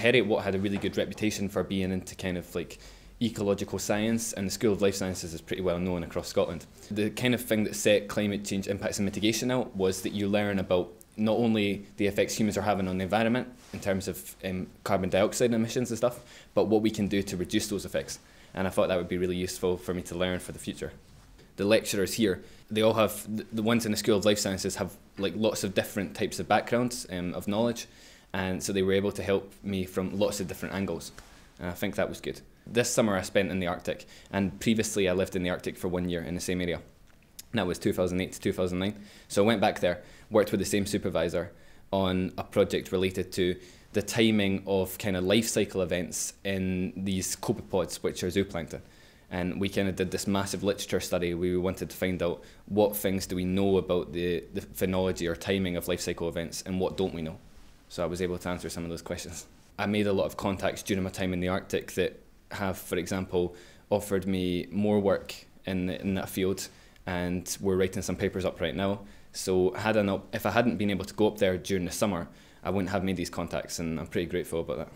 Heriot-Watt had a really good reputation for being into kind of like ecological science, and the School of Life Sciences is pretty well known across Scotland. The kind of thing that set climate change impacts and mitigation out was that you learn about not only the effects humans are having on the environment in terms of um, carbon dioxide emissions and stuff, but what we can do to reduce those effects. And I thought that would be really useful for me to learn for the future. The lecturers here, they all have, the ones in the School of Life Sciences have like lots of different types of backgrounds um, of knowledge, and so they were able to help me from lots of different angles. And I think that was good. This summer I spent in the Arctic, and previously I lived in the Arctic for one year in the same area. That was 2008 to 2009. So I went back there, worked with the same supervisor on a project related to the timing of kind of life cycle events in these copepods, which are zooplankton. And we kind of did this massive literature study. We wanted to find out what things do we know about the, the phenology or timing of life cycle events and what don't we know. So I was able to answer some of those questions. I made a lot of contacts during my time in the Arctic that have, for example, offered me more work in, in that field and we're writing some papers up right now. So had I not, if I hadn't been able to go up there during the summer, I wouldn't have made these contacts, and I'm pretty grateful about that.